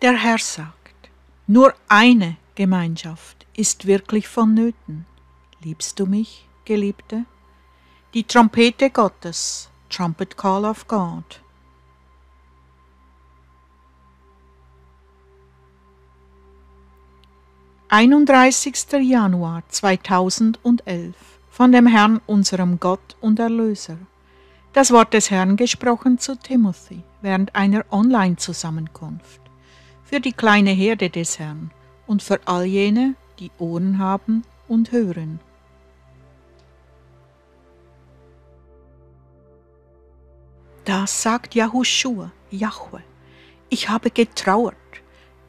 Der Herr sagt, nur eine Gemeinschaft ist wirklich vonnöten. Liebst du mich, Geliebte? Die Trompete Gottes, Trumpet Call of God. Einunddreißigster Januar 2011 von dem Herrn unserem Gott und Erlöser. Das Wort des Herrn gesprochen zu Timothy während einer Online-Zusammenkunft. Für die kleine Herde des Herrn und für all jene, die Ohren haben und hören. Da sagt Yahushua, Jahwe, ich habe getrauert,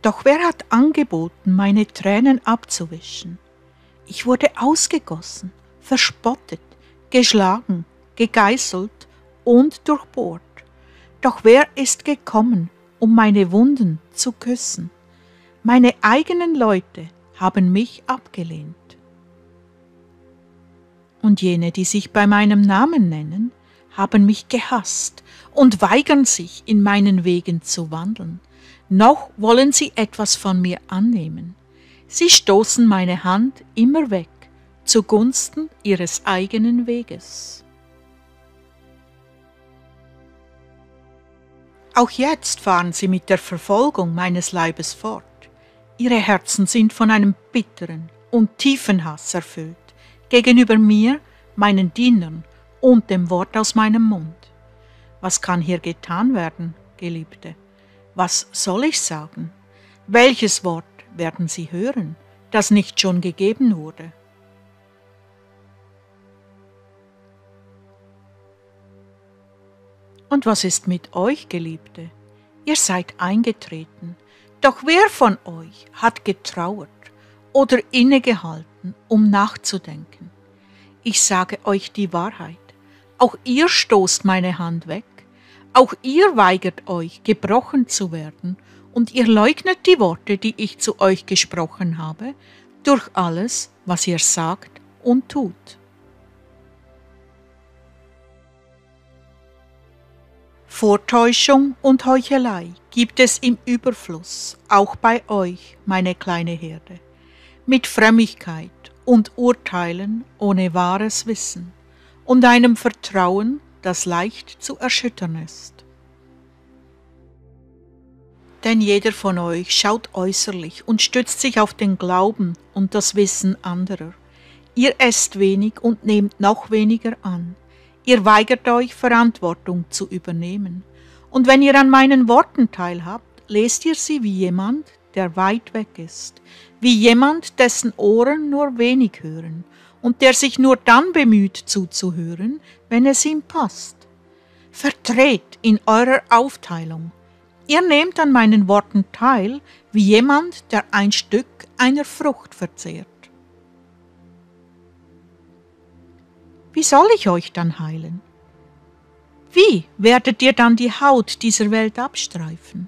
doch wer hat angeboten, meine Tränen abzuwischen? Ich wurde ausgegossen, verspottet, geschlagen, gegeißelt und durchbohrt. Doch wer ist gekommen, um meine Wunden zu küssen? Meine eigenen Leute haben mich abgelehnt. Und jene, die sich bei meinem Namen nennen, haben mich gehasst und weigern sich, in meinen Wegen zu wandeln. Noch wollen sie etwas von mir annehmen. Sie stoßen meine Hand immer weg zugunsten ihres eigenen Weges. Auch jetzt fahren sie mit der Verfolgung meines Leibes fort. Ihre Herzen sind von einem bitteren und tiefen Hass erfüllt gegenüber mir, meinen Dienern und dem Wort aus meinem Mund. Was kann hier getan werden, Geliebte? Was soll ich sagen? Welches Wort werden Sie hören, das nicht schon gegeben wurde? Und was ist mit euch, Geliebte? Ihr seid eingetreten, doch wer von euch hat getrauert oder innegehalten, um nachzudenken? Ich sage euch die Wahrheit. Auch ihr stoßt meine Hand weg, auch ihr weigert euch, gebrochen zu werden, und ihr leugnet die Worte, die ich zu euch gesprochen habe, durch alles, was ihr sagt und tut. Vortäuschung und Heuchelei gibt es im Überfluss, auch bei euch, meine kleine Herde, mit Frömmigkeit und Urteilen ohne wahres Wissen und einem Vertrauen, das leicht zu erschüttern ist. Denn jeder von euch schaut äußerlich und stützt sich auf den Glauben und das Wissen anderer. Ihr esst wenig und nehmt noch weniger an. Ihr weigert euch, Verantwortung zu übernehmen. Und wenn ihr an meinen Worten teilhabt, lest ihr sie wie jemand, der weit weg ist, wie jemand, dessen Ohren nur wenig hören und der sich nur dann bemüht zuzuhören, wenn es ihm passt. Vertret in eurer Aufteilung. Ihr nehmt an meinen Worten teil, wie jemand, der ein Stück einer Frucht verzehrt. Wie soll ich euch dann heilen? Wie werdet ihr dann die Haut dieser Welt abstreifen?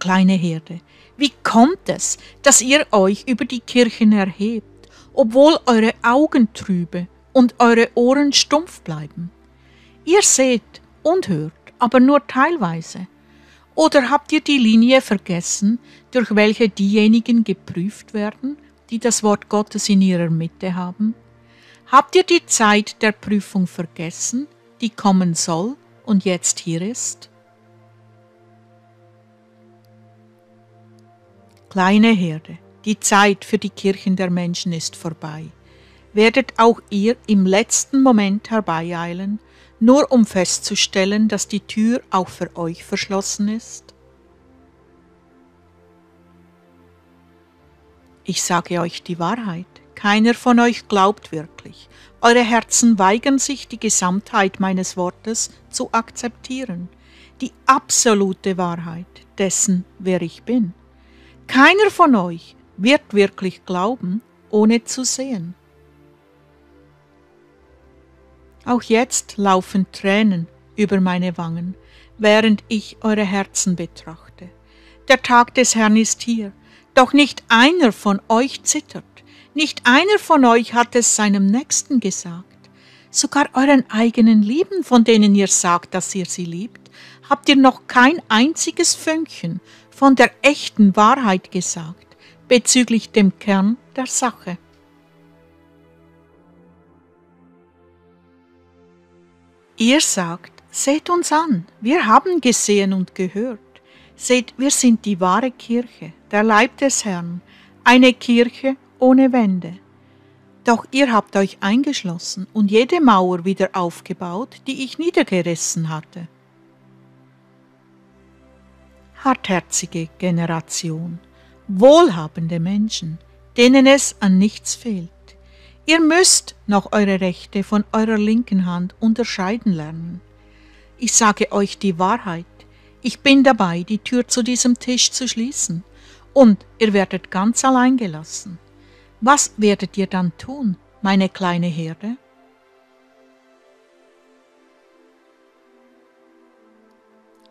Kleine Herde, wie kommt es, dass ihr euch über die Kirchen erhebt, obwohl eure Augen trübe und eure Ohren stumpf bleiben? Ihr seht und hört, aber nur teilweise. Oder habt ihr die Linie vergessen, durch welche diejenigen geprüft werden, die das Wort Gottes in ihrer Mitte haben? Habt ihr die Zeit der Prüfung vergessen, die kommen soll und jetzt hier ist? Kleine Herde, die Zeit für die Kirchen der Menschen ist vorbei. Werdet auch ihr im letzten Moment herbeieilen, nur um festzustellen, dass die Tür auch für euch verschlossen ist? Ich sage euch die Wahrheit. Keiner von euch glaubt wirklich. Eure Herzen weigern sich, die Gesamtheit meines Wortes zu akzeptieren, die absolute Wahrheit dessen, wer ich bin. Keiner von euch wird wirklich glauben, ohne zu sehen. Auch jetzt laufen Tränen über meine Wangen, während ich eure Herzen betrachte. Der Tag des Herrn ist hier, doch nicht einer von euch zittert. Nicht einer von euch hat es seinem Nächsten gesagt. Sogar euren eigenen Lieben, von denen ihr sagt, dass ihr sie liebt, habt ihr noch kein einziges Fünkchen von der echten Wahrheit gesagt bezüglich dem Kern der Sache. Ihr sagt, seht uns an, wir haben gesehen und gehört. Seht, wir sind die wahre Kirche, der Leib des Herrn, eine Kirche ohne Wände. Doch ihr habt euch eingeschlossen und jede Mauer wieder aufgebaut, die ich niedergerissen hatte. Hartherzige Generation, wohlhabende Menschen, denen es an nichts fehlt. Ihr müsst noch eure rechte von eurer linken Hand unterscheiden lernen. Ich sage euch die Wahrheit, ich bin dabei, die Tür zu diesem Tisch zu schließen, und ihr werdet ganz allein gelassen. Was werdet ihr dann tun, meine kleine Herde?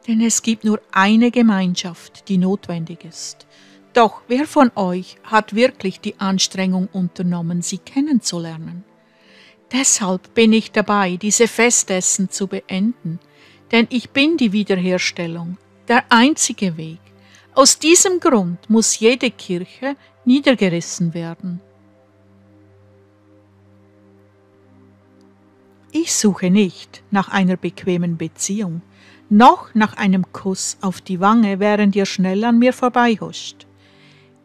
Denn es gibt nur eine Gemeinschaft, die notwendig ist. Doch wer von euch hat wirklich die Anstrengung unternommen, sie kennenzulernen? Deshalb bin ich dabei, diese Festessen zu beenden, denn ich bin die Wiederherstellung, der einzige Weg. Aus diesem Grund muss jede Kirche niedergerissen werden. Ich suche nicht nach einer bequemen Beziehung, noch nach einem Kuss auf die Wange, während ihr schnell an mir vorbeihuscht.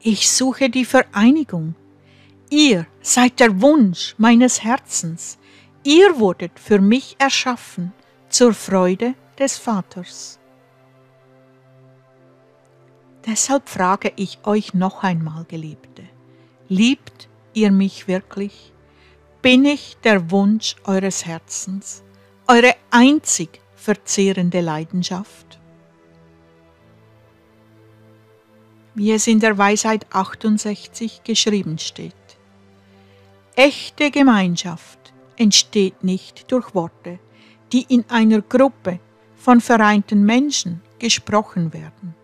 Ich suche die Vereinigung. Ihr seid der Wunsch meines Herzens. Ihr wurdet für mich erschaffen zur Freude des Vaters. Deshalb frage ich euch noch einmal, Geliebte, liebt ihr mich wirklich? Bin ich der Wunsch eures Herzens, eure einzig verzehrende Leidenschaft? Wie es in der Weisheit 68 geschrieben steht. Echte Gemeinschaft entsteht nicht durch Worte, die in einer Gruppe von vereinten Menschen gesprochen werden.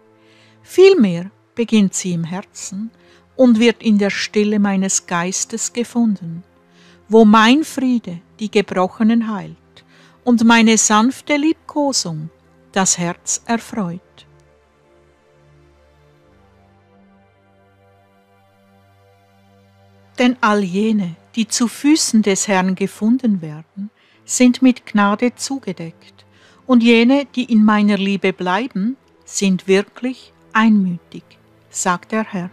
Vielmehr beginnt sie im Herzen und wird in der Stille meines Geistes gefunden, wo mein Friede die Gebrochenen heilt und meine sanfte Liebkosung das Herz erfreut. Denn all jene, die zu Füßen des Herrn gefunden werden, sind mit Gnade zugedeckt, und jene, die in meiner Liebe bleiben, sind wirklich einmütig, sagt der Herr.